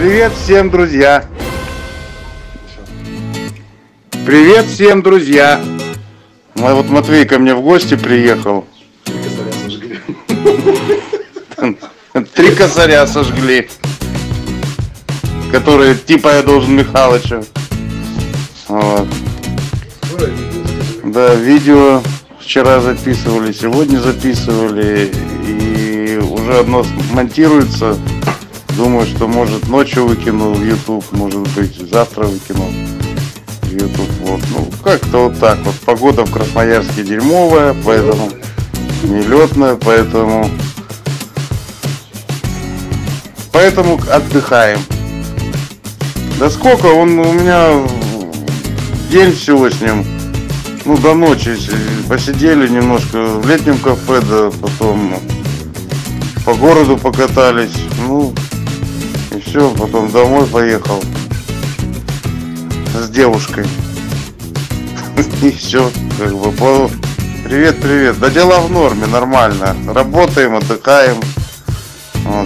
Привет всем, друзья! Привет всем, друзья! М- Вот Матвей ко мне в гости приехал. Три косаря сожгли. Которые типа я должен Михалычу. Вот. Да, видео вчера записывали, сегодня записывали. И уже одно монтируется. Думаю, что может ночью выкину в YouTube, может быть завтра выкину в YouTube. Вот. Ну, как-то вот так вот. Погода в Красноярске дерьмовая, поэтому нелетная, поэтому поэтому отдыхаем. Да сколько? Он у меня день всего с ним. Ну, до ночи посидели немножко в летнем кафе, да потом по городу покатались. Ну, все, потом домой поехал с девушкой. И все, как бы. Привет, привет. Да дела в норме, нормально. Работаем, отдыхаем.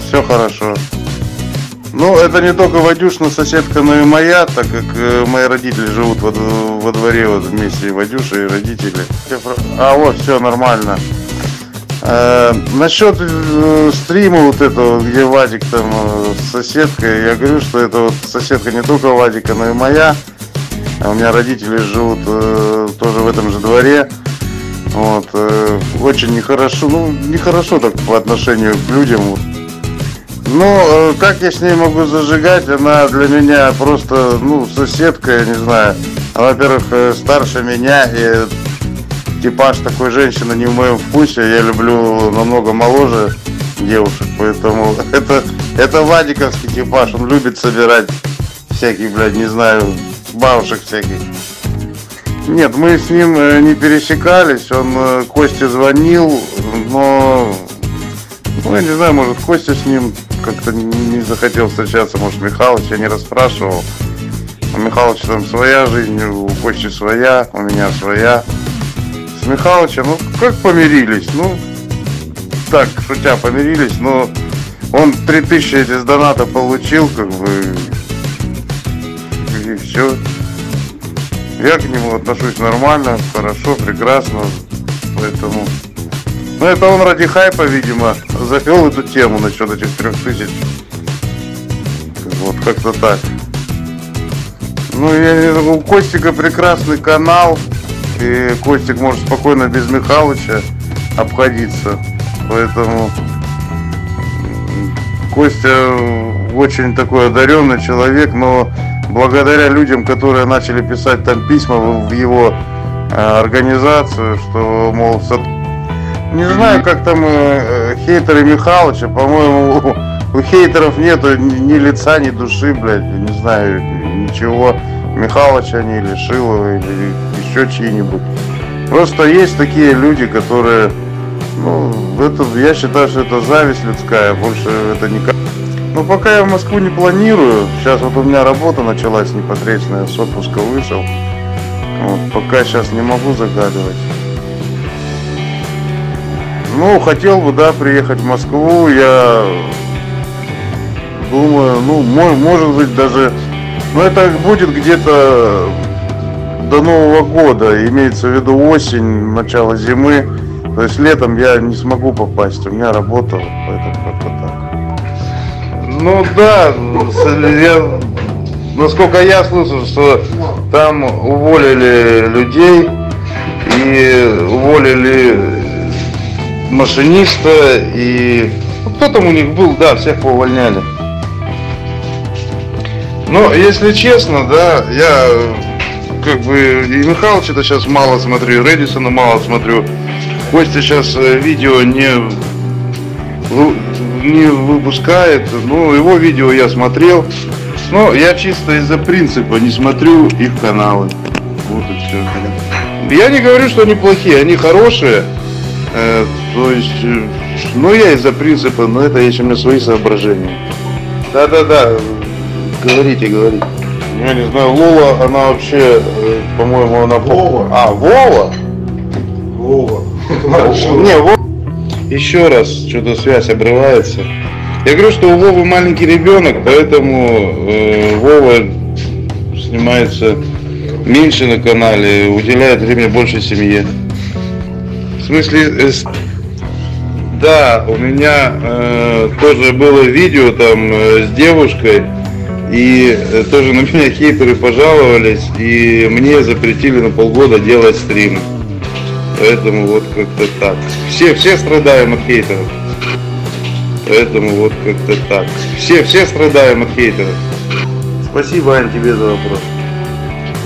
все хорошо. Ну, это не только Вадюшна соседка, но и моя, так как э, мои родители живут во, дв- во дворе вот вместе, и Вадюша, и родители. А, вот, все нормально. Э, насчет э, стрима вот этого, где Вадик там э, с соседкой, я говорю, что это вот соседка не только Вадика, но и моя. А У меня родители живут э, тоже в этом же дворе. Вот, э, очень нехорошо, ну, нехорошо так по отношению к людям. Ну, э, как я с ней могу зажигать? Она для меня просто, ну, соседка, я не знаю. Во-первых, э, старше меня, и типаж такой женщины не в моем вкусе. Я люблю намного моложе девушек, поэтому это, это Вадиковский типаж. Он любит собирать всяких, блядь, не знаю, бабушек всяких. Нет, мы с ним э, не пересекались, он э, Косте звонил, но ну, я не знаю, может, Костя с ним как-то не захотел встречаться, может, Михалыч, я не расспрашивал. У Михалыча там своя жизнь, у Кости своя, у меня своя. С Михалычем, ну, как помирились, ну, так, шутя, помирились, но он 3000 эти с доната получил, как бы, и все. Я к нему отношусь нормально, хорошо, прекрасно, поэтому... Ну, это он ради хайпа, видимо, завел эту тему насчет этих трех тысяч. Вот как-то так. Ну, я у Костика прекрасный канал, и Костик может спокойно без Михалыча обходиться. Поэтому Костя очень такой одаренный человек, но благодаря людям, которые начали писать там письма в его э, организацию, что, мол, со- не знаю, как там э, хейтеры Михалыча, по-моему, у, у хейтеров нету ни, ни лица, ни души, блядь, не знаю, ничего. Михалыча они или Шилова, или еще чьи-нибудь. Просто есть такие люди, которые, ну, это, я считаю, что это зависть людская, больше это никак. Ну, пока я в Москву не планирую, сейчас вот у меня работа началась непосредственно, с отпуска вышел. Вот, пока сейчас не могу загадывать. Ну, хотел бы, да, приехать в Москву. Я думаю, ну, мо- может быть, даже... Ну, это будет где-то до Нового года. Имеется в виду осень, начало зимы. То есть летом я не смогу попасть. У меня работа, поэтому как-то так. Ну да, я, насколько я слышал, что там уволили людей и уволили машиниста и кто там у них был, да, всех поувольняли. Но если честно, да, я как бы и Михалыча это сейчас мало смотрю, Редисона мало смотрю. Костя сейчас э, видео не не выпускает, ну его видео я смотрел, но я чисто из-за принципа не смотрю их каналы. Вот и все. Я не говорю, что они плохие, они хорошие. Э, то есть, ну я из-за принципа, но это есть у меня свои соображения. Да-да-да, говорите, говорите. Я не знаю, Лола, она вообще, э, по-моему, она... Вова. А, Вова? Вова. Не, Вова. Еще раз, что-то связь обрывается. Я говорю, что у Вовы маленький ребенок, поэтому э, Вова снимается меньше на канале, уделяет время больше семье. В смысле, э, да, у меня э, тоже было видео там э, с девушкой, и э, тоже на меня хейтеры пожаловались, и мне запретили на полгода делать стрим. Поэтому вот как-то так. Все, все страдаем от хейтеров. Поэтому вот как-то так. Все, все страдаем от хейтеров. Спасибо, Ань, тебе за вопрос.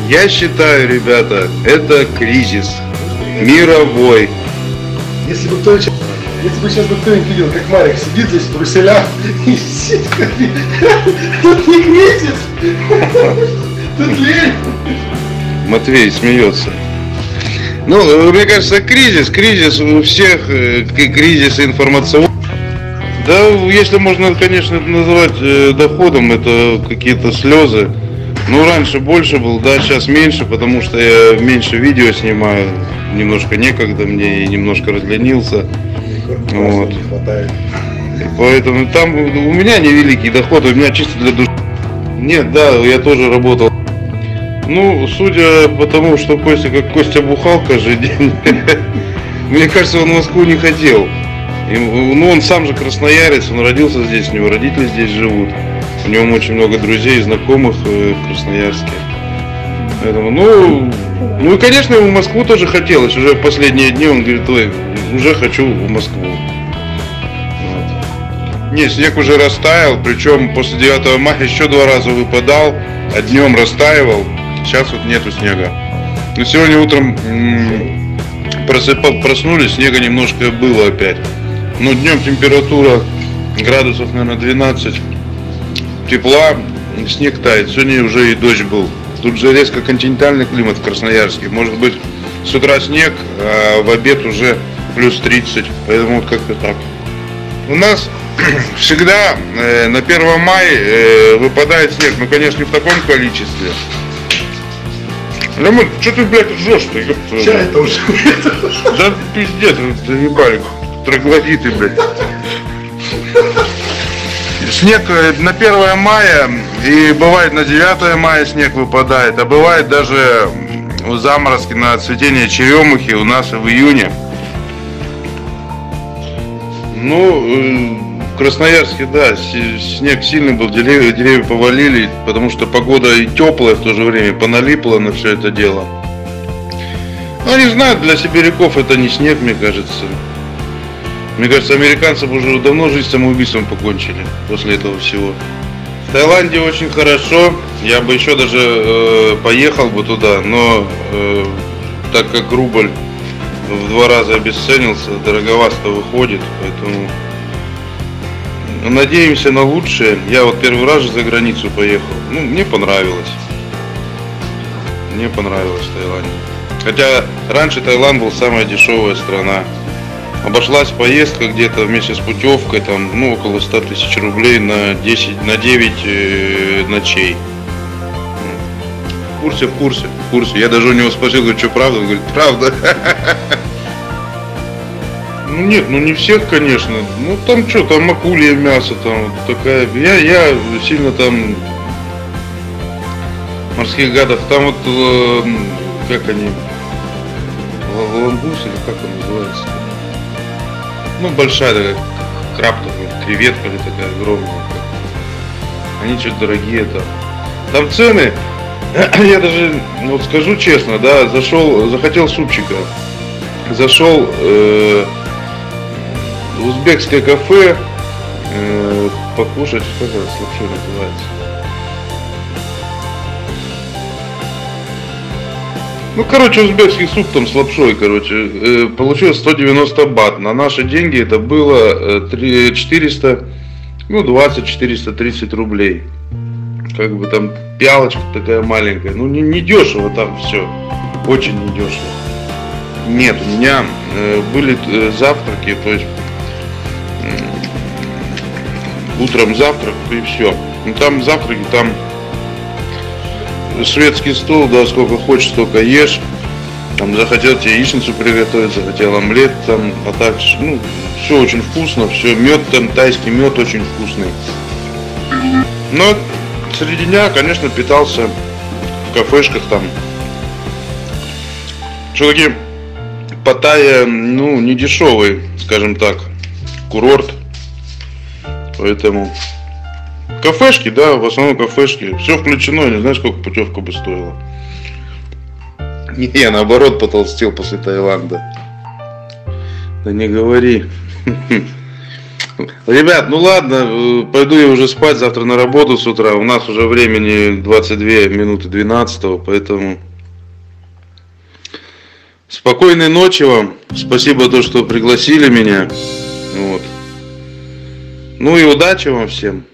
Я считаю, ребята, это кризис. Мировой. Если бы кто если бы сейчас бы кто-нибудь видел, как Марик сидит здесь в Брюсселях и сидит, тут не кризис, тут лень. Матвей смеется. Ну, мне кажется, кризис, кризис у всех, э, кризис информационный. Да, если можно, конечно, это называть э, доходом, это какие-то слезы. Ну, раньше больше был, да, сейчас меньше, потому что я меньше видео снимаю. Немножко некогда мне и немножко разленился. Вот. Поэтому там у меня невеликий доход, у меня чисто для души. Нет, да, я тоже работал. Ну, судя по тому, что Костя как Костя бухал каждый день, мне кажется, он в Москву не хотел. И, ну, он сам же красноярец, он родился здесь, у него родители здесь живут. У него очень много друзей и знакомых э, в Красноярске. Поэтому, ну, ну и, конечно, ему в Москву тоже хотелось. Уже последние дни он говорит, ой, уже хочу в Москву. Вот. Не, снег уже растаял, причем после 9 мая еще два раза выпадал, а днем растаивал. Сейчас вот нету снега. Но сегодня утром просыпал, проснулись, снега немножко было опять. Но днем температура градусов, наверное, 12 тепла, снег тает. Сегодня уже и дождь был. Тут же резко континентальный климат в Красноярске. Может быть, с утра снег, а в обед уже плюс 30. Поэтому вот как-то так. У нас всегда э, на 1 мая э, выпадает снег. Ну, конечно, не в таком количестве. Лямон, что ты, блядь, ржешь-то? Сейчас это уже. Да пиздец, заебали троглодиты, блядь. Снег э, на 1 мая и бывает на 9 мая снег выпадает, а бывает даже заморозки на цветение черемухи у нас в июне. Ну, э, в Красноярске, да, снег сильный был, деревья, деревья повалили, потому что погода и теплая в то же время, поналипла на все это дело. Ну, они знают, для сибиряков это не снег, мне кажется. Мне кажется, американцев уже давно жизнь самоубийством покончили после этого всего. В Таиланде очень хорошо. Я бы еще даже э, поехал бы туда, но э, так как рубль в два раза обесценился, дороговато выходит, поэтому надеемся на лучшее. Я вот первый раз же за границу поехал. Ну, мне понравилось. Мне понравилось Таиланд. Хотя раньше Таиланд был самая дешевая страна. Обошлась поездка где-то вместе с путевкой, там, ну, около 100 тысяч рублей на 10, на 9 э, ночей. В курсе, в курсе, в курсе. Я даже у него спросил, говорю, что правда? Он говорит, правда. Ну нет, ну не всех, конечно. Ну там что, там акулье мясо, там вот такая. Я, я сильно там морских гадов, там вот э, как они, ламбус или как он называется? Ну, большая такая краб такой, креветка или такая огромная. Они что-то дорогие там. Там цены, я даже, ну, вот скажу честно, да, зашел, захотел супчика. Зашел э, в узбекское кафе э, покушать, как это вообще называется? Ну, короче, узбекский суп там с лапшой, короче, э, получилось 190 бат. На наши деньги это было 400, э, ну, 20-430 рублей. Как бы там пялочка такая маленькая. Ну, не, не дешево там все. Очень не дешево. Нет, у меня э, были завтраки, то есть утром завтрак и все. Ну, там завтраки, там шведский стол, да, сколько хочешь, столько ешь. Там захотел тебе яичницу приготовить, захотел омлет, там, а так, ну, все очень вкусно, все, мед там, тайский мед очень вкусный. Но среди дня, конечно, питался в кафешках там. Все-таки Паттайя, ну, не дешевый, скажем так, курорт. Поэтому кафешки, да, в основном кафешки. Все включено, не знаю, сколько путевка бы стоила. Я наоборот потолстел после Таиланда. Да не говори. Ребят, ну ладно, э, пойду я уже спать, завтра на работу с утра. У нас уже времени 22 минуты 12, поэтому спокойной ночи вам. Спасибо то, что пригласили меня. Вот. Ну и удачи вам всем.